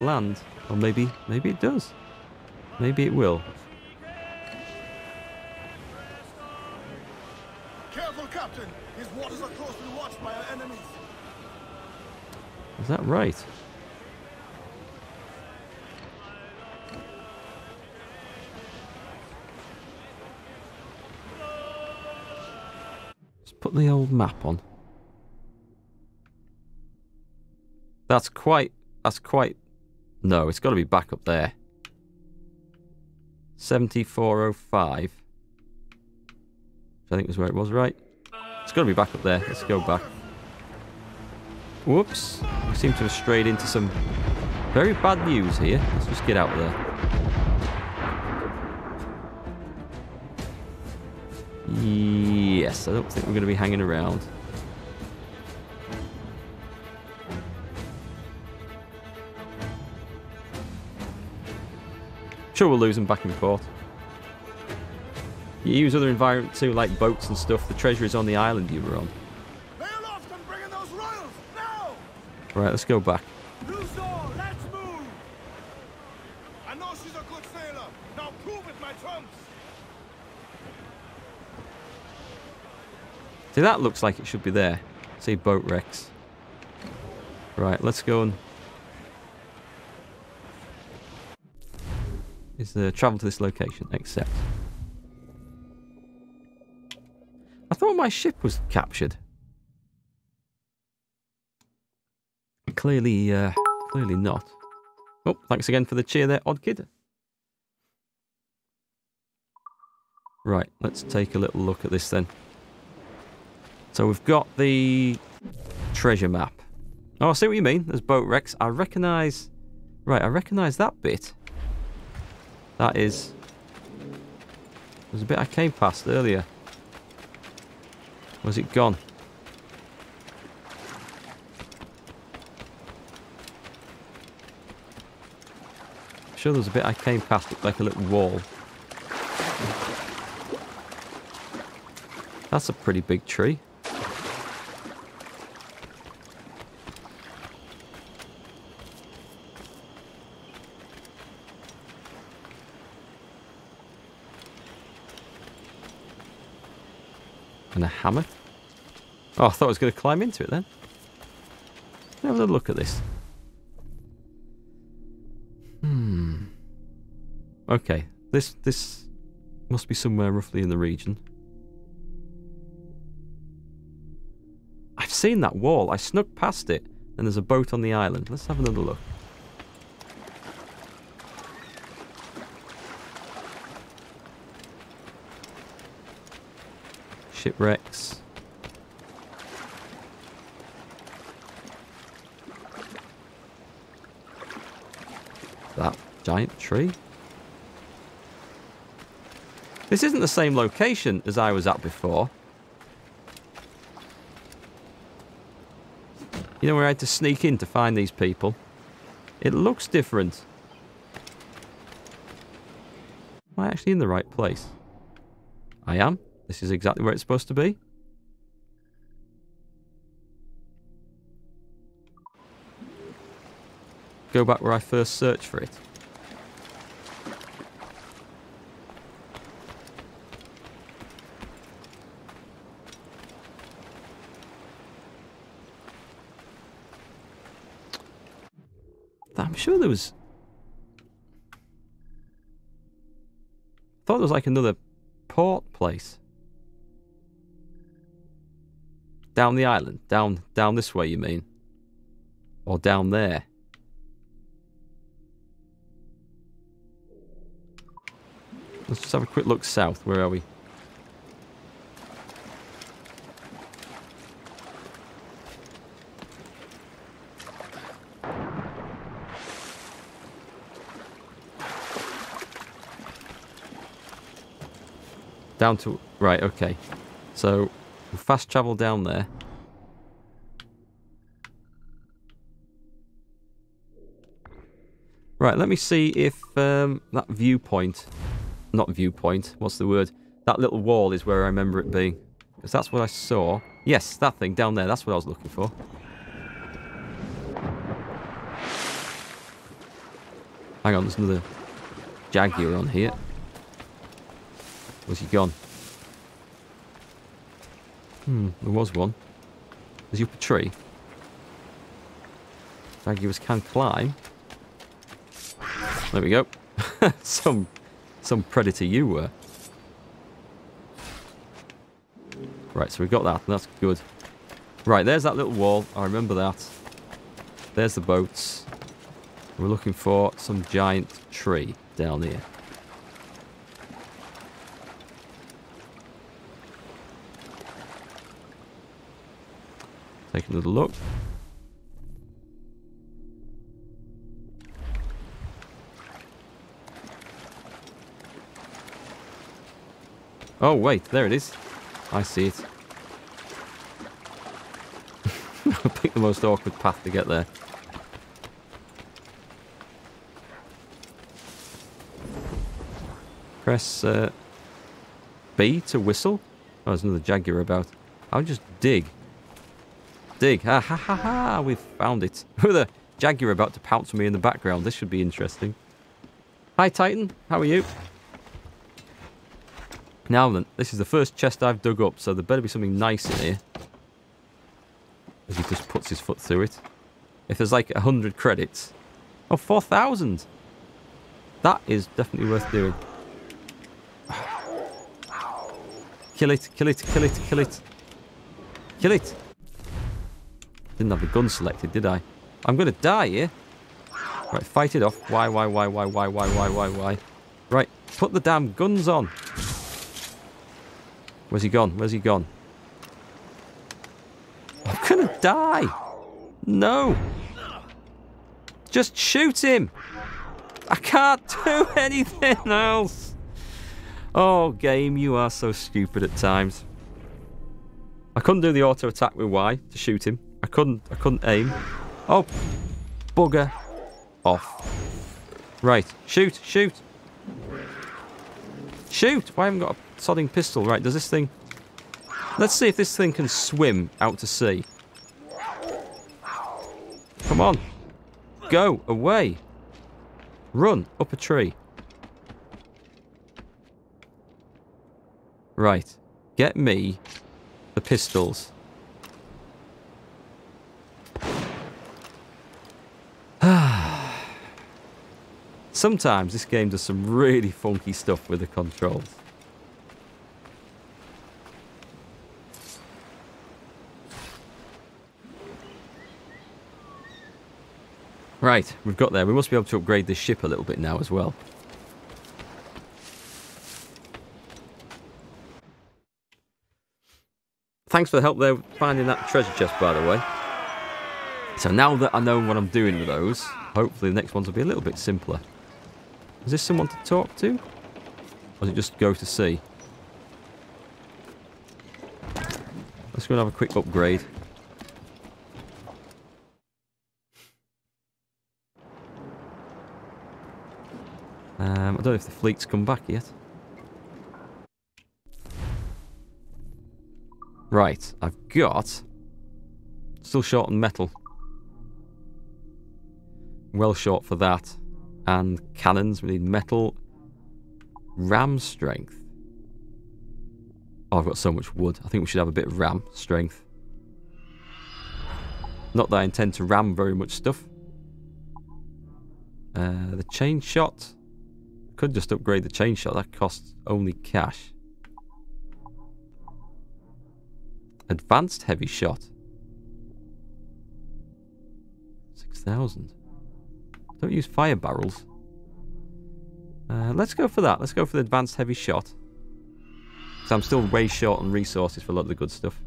land. Or maybe, maybe it does. Maybe it will. Careful, Captain. These waters are closely watched by our enemies. Is that right? Let's put the old map on. That's quite, that's quite, no, it's got to be back up there. 7405. Which I think was where it was, right? It's got to be back up there. Let's go back. Whoops. We seem to have strayed into some very bad news here. Let's just get out of there. Yes, I don't think we're going to be hanging around. Sure, we'll lose them back and forth. You use other environment too, like boats and stuff. The treasure is on the island you were on. Lay aloft and bring in those royals! Now! Right, let's go back. Luso, let's move! I know she's a good sailor. Now prove it, my trumps! See, that looks like it should be there. See, boat wrecks. Right, let's go and... Is the travel to this location? Accept. I thought my ship was captured. Clearly, uh, clearly not. Oh, thanks again for the cheer there, odd kid. Right, let's take a little look at this then. So we've got the treasure map. Oh, I see what you mean. There's boat wrecks. I recognise... Right, I recognise that bit. That is... There's a bit I came past earlier. Was it gone? I'm sure there's a bit I came past, looked like a little wall. That's a pretty big tree. And a hammock. Oh, I thought I was going to climb into it then. Have a look at this. Hmm. Okay, this this must be somewhere roughly in the region. I've seen that wall. I snuck past it, and there's a boat on the island. Let's have another look. Shipwrecks. That giant tree. This isn't the same location as I was at before. You know where I had to sneak in to find these people? It looks different. Am I actually in the right place? I am. This is exactly where it's supposed to be. Go back where I first searched for it. I'm sure there was... I thought there was like another port place. Down the island? Down down this way, you mean? Or down there? Let's just have a quick look south. Where are we? Down to... Right, okay. So, we'll fast travel down there. Right, let me see if um, that viewpoint... Not viewpoint, what's the word? That little wall is where I remember it being. Because that's what I saw. Yes, that thing down there, that's what I was looking for. Hang on, there's another Jaguar on here. Where's he gone? Hmm, there was one. Is he up a tree? Jaguars can climb. There we go. some some predator you were. Right, so we've got that. That's good. Right, there's that little wall. I remember that. There's the boats. We're looking for some giant tree down here. Take another look. Oh, wait, there it is. I see it. I picked the most awkward path to get there. Press uh, B to whistle. Oh, there's another Jaguar about. I'll just dig. Dig. Ha ha ha ha. We've found it. With a Jaguar about to pounce on me in the background. This should be interesting. Hi, Titan. How are you? Now then, this is the first chest I've dug up, so there better be something nice in here. As he just puts his foot through it. If there's like a hundred credits. Oh, 4,000! That is definitely worth doing. Kill it, kill it, kill it, kill it. Kill it! Didn't have the gun selected, did I? I'm gonna die here. Right, fight it off. Why, why, why, why, why, why, why, why, why? Right, put the damn guns on. Where's he gone? Where's he gone? I'm gonna die. No. Just shoot him. I can't do anything else. Oh, game, you are so stupid at times. I couldn't do the auto attack with Y to shoot him. I couldn't. I couldn't aim. Oh, bugger off. Right, shoot, shoot. Shoot! Why haven't got a sodding pistol? Right, does this thing... Let's see if this thing can swim out to sea. Come on. Go, away. Run, up a tree. Right, get me the pistols. Sometimes this game does some really funky stuff with the controls. Right, we've got there. We must be able to upgrade this ship a little bit now as well. Thanks for the help there finding that treasure chest, by the way. So now that I know what I'm doing with those, hopefully the next ones will be a little bit simpler. Is this someone to talk to? Or does it just go to sea? Let's go and have a quick upgrade. Um, I don't know if the fleet's come back yet. Right, I've got... Still short on metal. Well short for that. And cannons, we need metal. Ram strength. Oh, I've got so much wood. I think we should have a bit of ram strength. Not that I intend to ram very much stuff. Uh, the chain shot. Could just upgrade the chain shot. That costs only cash. Advanced heavy shot. 6,000. Don't use fire barrels. Uh, let's go for that. Let's go for the advanced heavy shot. So I'm still way short on resources for a lot of the good stuff.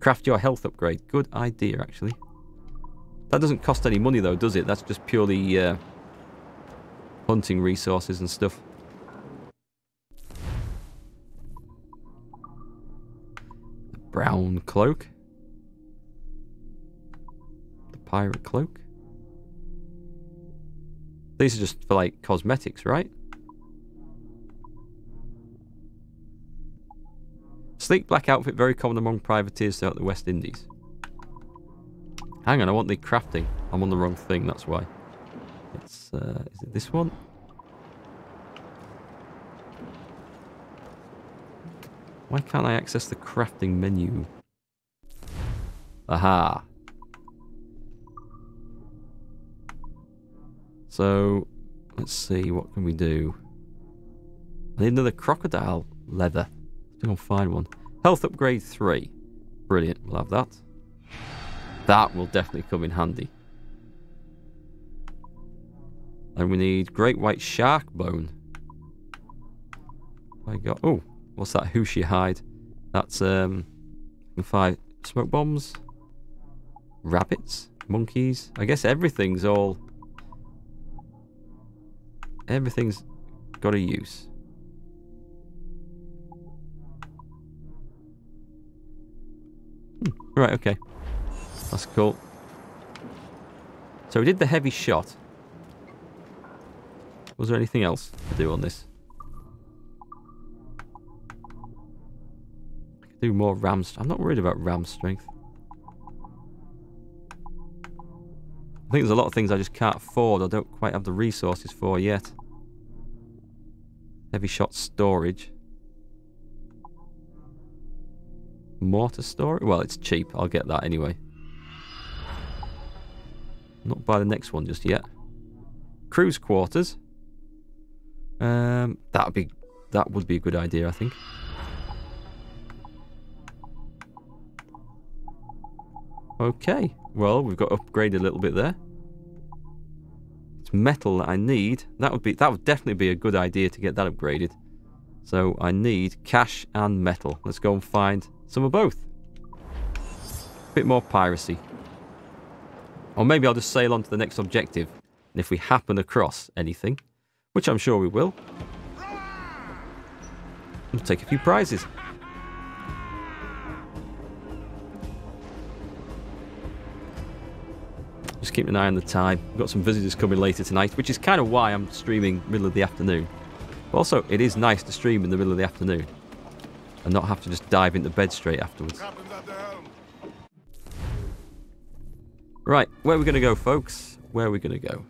Craft your health upgrade. Good idea, actually. That doesn't cost any money, though, does it? That's just purely uh, hunting resources and stuff. The brown cloak. The pirate cloak. These are just for like cosmetics, right? Sleek black outfit, very common among privateers throughout the West Indies. Hang on, I want the crafting. I'm on the wrong thing, that's why. It's, uh, is it this one? Why can't I access the crafting menu? Aha. So, let's see, what can we do? I need another crocodile leather. I think I'll find one. Health upgrade 3. Brilliant, we'll have that. That will definitely come in handy. And we need great white shark bone. I got... Oh, what's that? Hushi hide. That's, um... Five smoke bombs. Rabbits. Monkeys. I guess everything's all... Everything's got a use. Hmm, Right, okay. That's cool. So we did the heavy shot. Was there anything else to do on this? I could do more ram... I'm not worried about ram strength. I think there's a lot of things I just can't afford. I don't quite have the resources for yet. Heavy shot storage. Mortar storage? Well, it's cheap. I'll get that anyway. Not buy the next one just yet. Cruise quarters. Um, that would be that would be a good idea, I think. Okay. Well, we've got upgraded a little bit there. It's metal that I need. That would be that would definitely be a good idea to get that upgraded. So I need cash and metal. Let's go and find some of both. A Bit more piracy. Or maybe I'll just sail on to the next objective. And if we happen across anything, which I'm sure we will, we'll take a few prizes. Keeping an eye on the time. We've got some visitors coming later tonight, which is kind of why I'm streaming middle of the afternoon. But also, it is nice to stream in the middle of the afternoon and not have to just dive into bed straight afterwards. Right, where are we going to go, folks? Where are we going to go?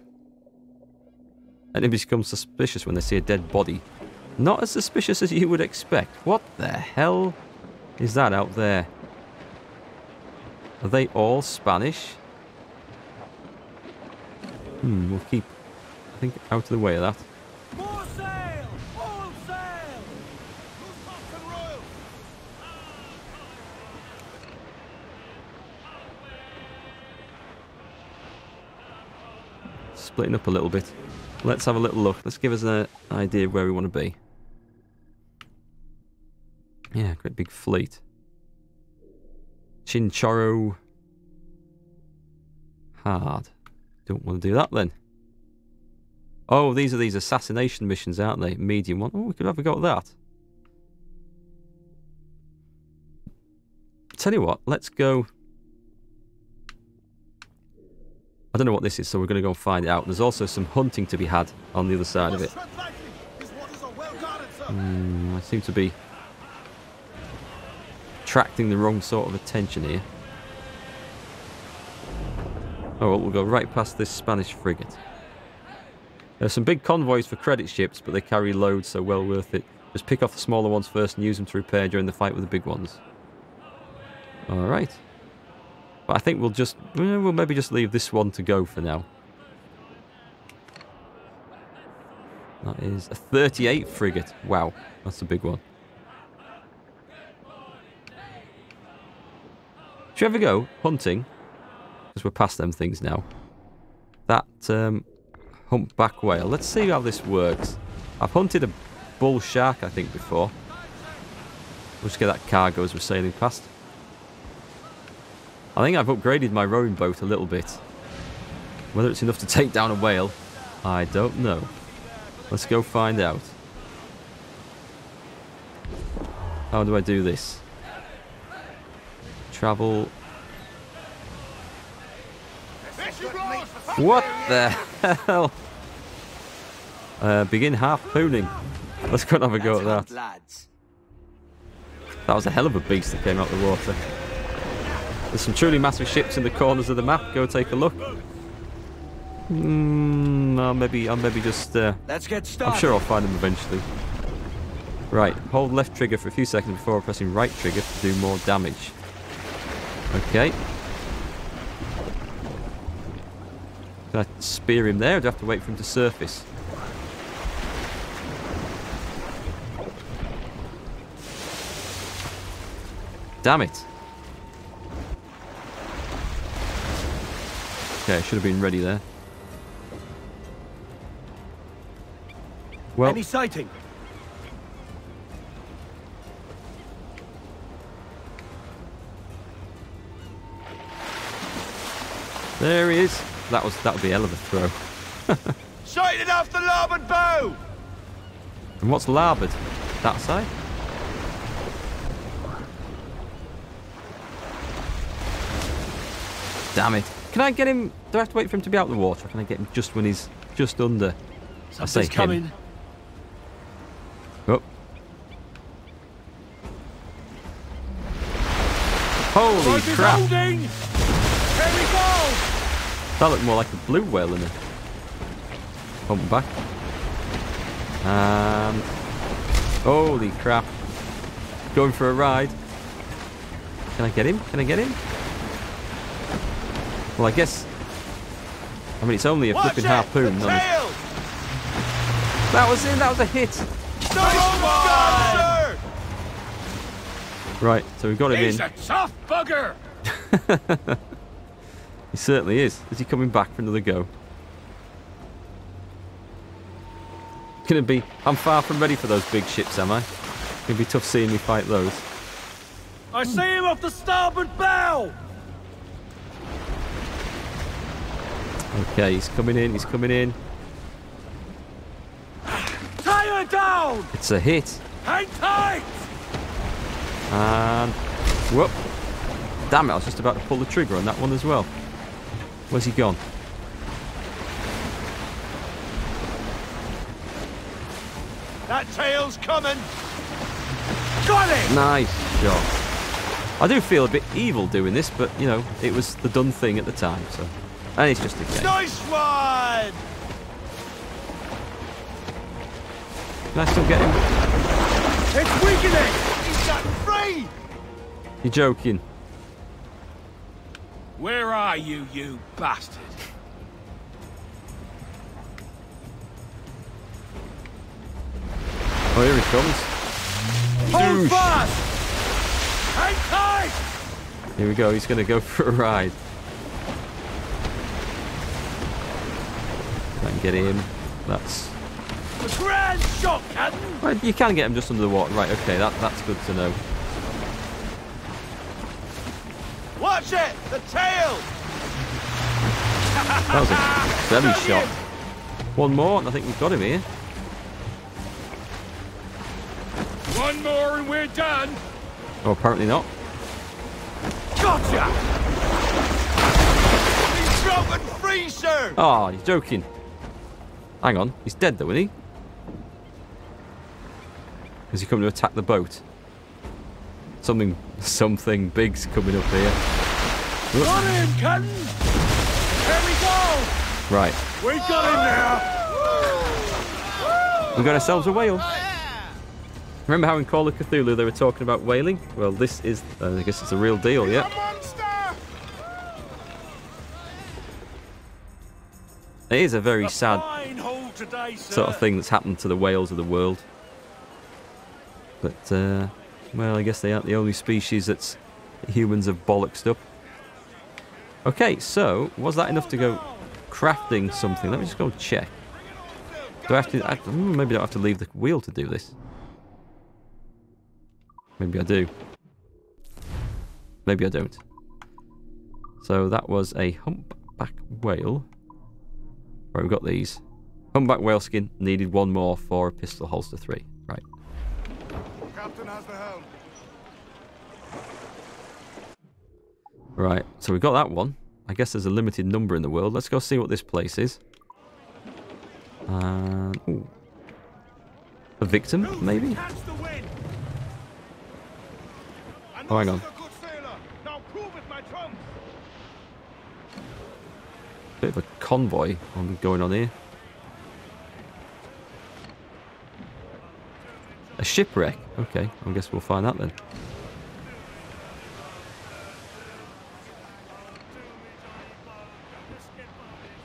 Enemies become suspicious when they see a dead body. Not as suspicious as you would expect. What the hell is that out there? Are they all Spanish? Hmm, we'll keep, I think, out of the way of that. More sail! All sail! Loose and royals! Splitting up a little bit. Let's have a little look. Let's give us an idea of where we want to be. Yeah, great big fleet. Chinchorro. Hard. Don't want to do that then. Oh, these are these assassination missions, aren't they? Medium one. Oh, we could have a go at that. Tell you what, let's go. I don't know what this is, so we're going to go and find it out. There's also some hunting to be had on the other side of it. Tread lightly. These waters are well guarded, sir. Hmm, I seem to be attracting the wrong sort of attention here. Oh, well, we'll go right past this Spanish frigate. There's some big convoys for credit ships, but they carry loads, so well worth it. Just pick off the smaller ones first and use them to repair during the fight with the big ones. Alright. But I think we'll just... eh, We'll maybe just leave this one to go for now. That is a 38 frigate. Wow, that's a big one. Should we ever go hunting? Because we're past them things now. That um, humpback whale. Let's see how this works. I've hunted a bull shark, I think, before. We'll just get that cargo as we're sailing past. I think I've upgraded my rowing boat a little bit. Whether it's enough to take down a whale, I don't know. Let's go find out. How do I do this? Travel. What the hell? Uh, begin harpooning. Let's go and have a go at that. lads. That was a hell of a beast that came out of the water. There's some truly massive ships in the corners of the map. Go take a look. Hmm, I'll maybe, I'll maybe just. Uh, Let's get started. I'm sure I'll find them eventually. Right, hold left trigger for a few seconds before pressing right trigger to do more damage. Okay. Can I spear him there or do I have to wait for him to surface? Damn it. Okay, I should have been ready there. Well, Any sighting? there he is. That was that would be a hell of a throw. Sighted off the larboard bow! And what's larboard? That side? Damn it. Can I get him? Do I have to wait for him to be out of the water? Or can I get him just when he's just under? I say Something's him. coming. Oh. Holy crap. holding! Here we go! That looked more like a blue whale than a humpback. And um, holy crap. Going for a ride. Can I get him? Can I get him? Well, I guess. I mean, it's only a Watch flipping it! harpoon. The tail! That was it. That was a hit. Nice one! Right, so we've got him He's in. a tough bugger! He certainly is. Is he coming back for another go? Gonna be. I'm far from ready for those big ships, am I? Gonna be tough seeing me fight those. I see him off the starboard bow! Okay, he's coming in. He's coming in. Tie her down! It's a hit. Hang tight! And whoop! Damn it! I was just about to pull the trigger on that one as well. Where's he gone? That tail's coming! Got it! Nice shot. I do feel a bit evil doing this, but you know, it was the done thing at the time, so. And it's just a game. Nice one! Can I still get him? It's weakening! He's got free! You're joking. Where are you, you bastard? Oh, here he comes. Hold Douche. fast! Hang tight! Here we go. He's going to go for a ride. Try and get him. That's. A grand shot, Captain! Right, you can get him just under the water. Right. Okay. That that's good to know. Watch it! The tail! That was a belly shot. One more, and I think we've got him here. One more and we're done! Oh, apparently not. Gotcha! He's broken free, sir! Ah, oh, you're joking. Hang on. He's dead though, isn't he? Is he coming to attack the boat? Something, something big's coming up here. Got him! Here we go! Right. We got him now! We got ourselves a whale. Remember how in Call of Cthulhu they were talking about whaling? Well, this is, uh, I guess it's a real deal, yeah. It is a very sad today, sort of thing that's happened to the whales of the world. But, uh, well, I guess they aren't the only species that humans have bollocksed up. Okay, so, was that enough to go crafting something? Let me just go check. Do I have to, I, hmm, maybe I don't have to leave the wheel to do this. Maybe I do. Maybe I don't. So that was a humpback whale. Right, we've got these. Humpback whale skin needed one more for a pistol holster three. Right. Captain has the helm. Right, so we've got that one. I guess there's a limited number in the world. Let's go see what this place is. A victim, maybe? Oh, hang on. Bit of a convoy on going on here. A shipwreck? Okay, I guess we'll find that then.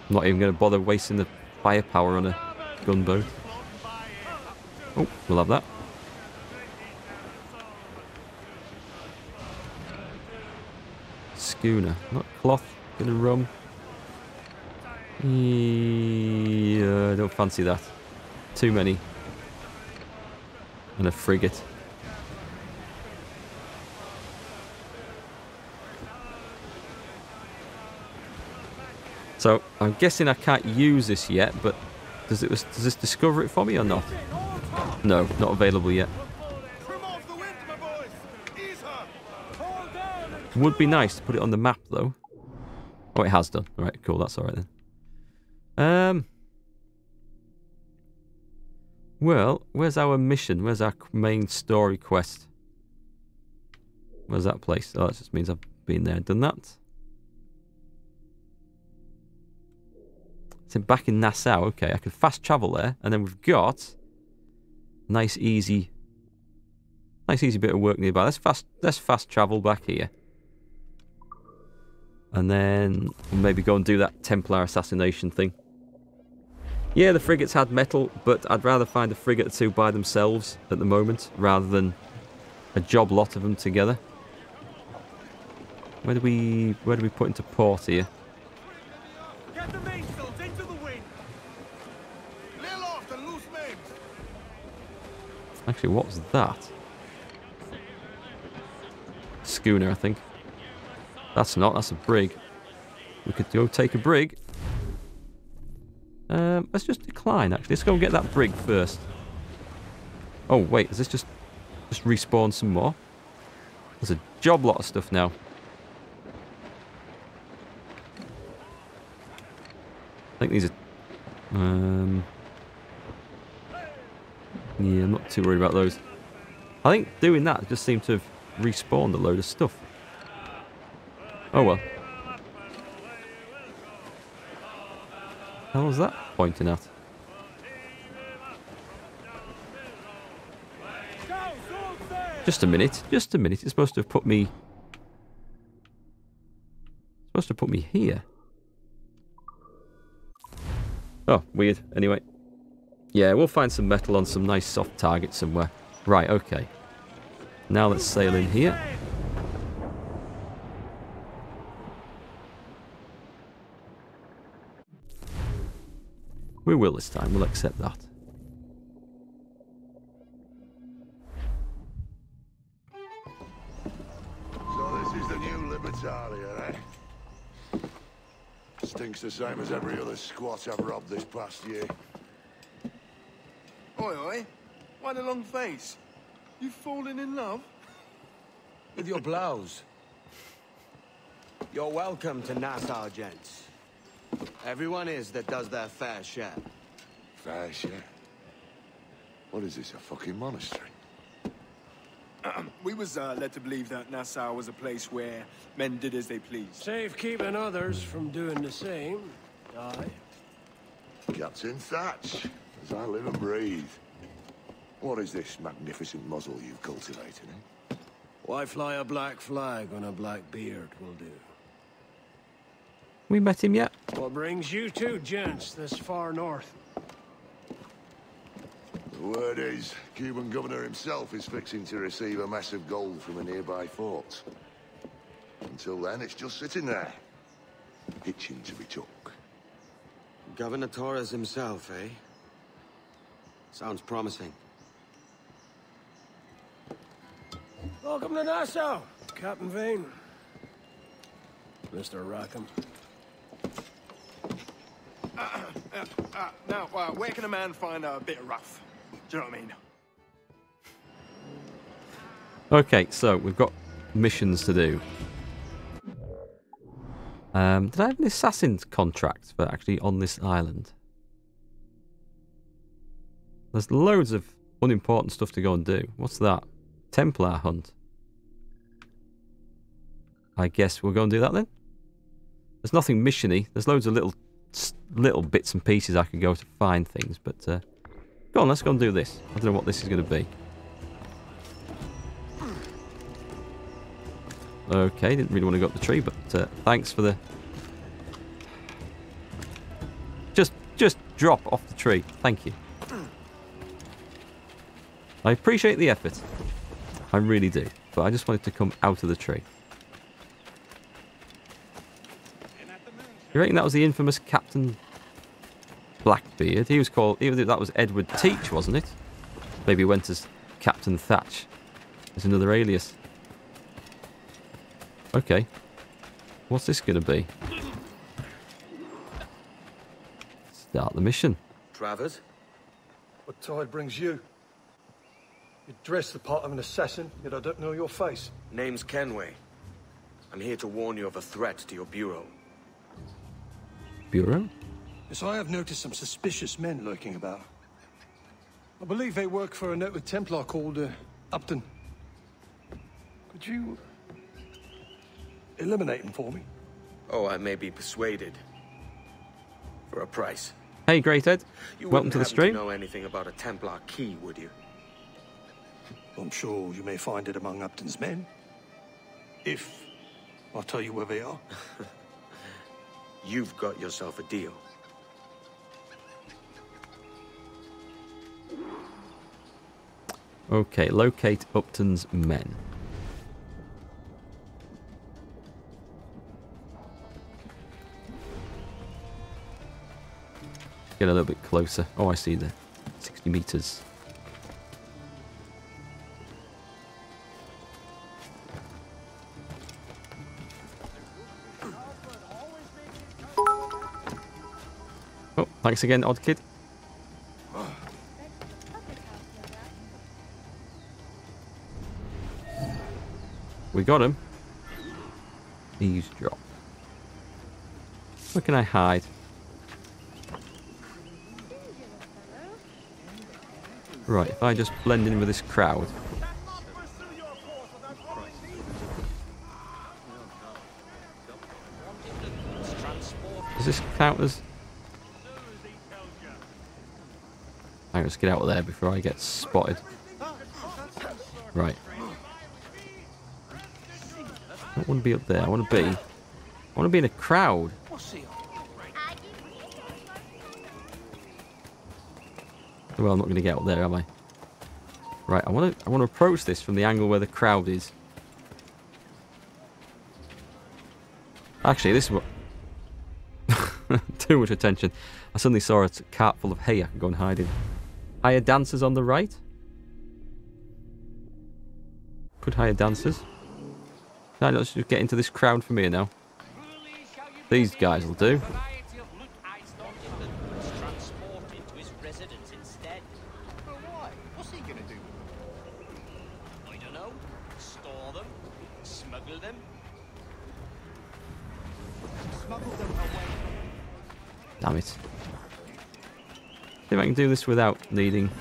I'm not even going to bother wasting the firepower on a gunboat. Oh, we'll have that. Schooner, not cloth, gonna rum. Yeah, I don't fancy that. Too many. And a frigate. So I'm guessing I can't use this yet, but does it does this discover it for me or not? No, not available yet. Would be nice to put it on the map though. Oh, it has done. All right, cool. That's all right then. Um. Well, where's our mission? Where's our main story quest? Where's that place? Oh, that just means I've been there, done that. So back in Nassau. Okay, I can fast travel there, and then we've got nice, easy, nice, easy bit of work nearby. Let's fast, let's fast travel back here, and then we'll maybe go and do that Templar assassination thing. Yeah, the frigates had metal, but I'd rather find a frigate or two by themselves at the moment rather than a job lot of them together. Where do we where do we put into port here? Actually, what was that? Schooner, I think. That's not. That's a brig. We could go take a brig. Um, let's just decline. Actually, let's go and get that brig first. Oh wait, is this just just respawn some more? There's a job lot of stuff now. I think these are. Um, yeah, I'm not too worried about those. I think doing that just seemed to have respawned a load of stuff. Oh well. How was that pointing at? Just a minute. Just a minute. It's supposed to have put me. Supposed to put me here. Oh, weird. Anyway. Yeah, we'll find some metal on some nice soft target somewhere. Right, okay. Now let's sail in here. We will this time. We'll accept that. So this is the new Libertalia, eh? Stinks the same as every other squat I've robbed this past year. Oi, oi. Why the long face? You've fallen in love? With your blouse. You're welcome to Nassau, gents. Everyone is that does their fair share. Fair share. What is this, a fucking monastery? We was uh, led to believe that Nassau was a place where men did as they pleased. Safe keeping others from doing the same. Aye. Captain Thatch, as I live and breathe. What is this magnificent muzzle you've cultivated, eh? Why fly a black flag when a black beard will do? We met him yet? What brings you two gents this far north? The word is, Cuban governor himself is fixing to receive a mess of gold from a nearby fort. Until then, it's just sitting there, itching to be took. Governor Torres himself, eh? Sounds promising. Welcome to Nassau, Captain Vane. Mr. Rackham. Uh, now, uh, where can a man find a bit of rough? Do you know what I mean? Okay, so we've got missions to do. Um, did I have an assassin's contract for actually on this island? There's loads of unimportant stuff to go and do. What's that? Templar hunt. I guess we'll go and do that then. There's nothing missiony. There's loads of little little bits and pieces I could go to find things, but uh, go on, let's go and do this. I don't know what this is going to be. Okay, didn't really want to go up the tree, but uh, thanks for the. Just, just drop off the tree. Thank you. I appreciate the effort. I really do. But I just wanted to come out of the tree. You reckon that was the infamous Captain Blackbeard? He was called. Even that was Edward Teach, wasn't it? Maybe he went as Captain Thatch. There's another alias. Okay. What's this going to be? Start the mission. Travers? What tide brings you? You dress the part of an assassin, yet I don't know your face. Name's Kenway. I'm here to warn you of a threat to your bureau. Bureau? Yes, I have noticed some suspicious men lurking about. I believe they work for a noted Templar called uh, Upton. Could you eliminate them for me? Oh, I may be persuaded. For a price. Hey, Great Ed. You Welcome wouldn't to the happen stream. know anything about a Templar key, would you? I'm sure you may find it among Upton's men. If I'll tell you where they are. You've got yourself a deal. Okay, locate Upton's men. Get a little bit closer. Oh, I see there. 60 meters. Thanks again, Odd Kid. We got him. Eavesdrop. Where can I hide? Right, if I just blend in with this crowd. Cannot pursue your course without following me. Does this count as... On, let's get out of there before I get spotted. Right. I don't want to be up there. I want to be... I want to be in a crowd. Well, I'm not going to get up there, am I? Right, I want to I want to approach this from the angle where the crowd is. Actually, this is what... Too much attention. I suddenly saw a cart full of hay I could go and hide in. Hire dancers on the right? Could hire dancers. No, let's just get into this crowd from here now. These guys will do. Damn it. See if I can do this without needing...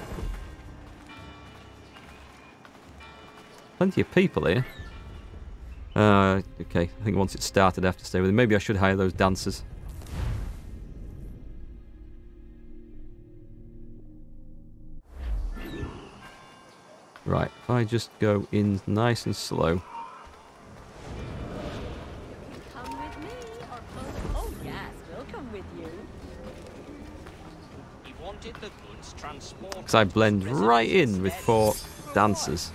Plenty of people here. Uh, okay, I think once it's started I have to stay with it. Maybe I should hire those dancers. Right, if I just go in nice and slow. Because I blend right in with four dancers.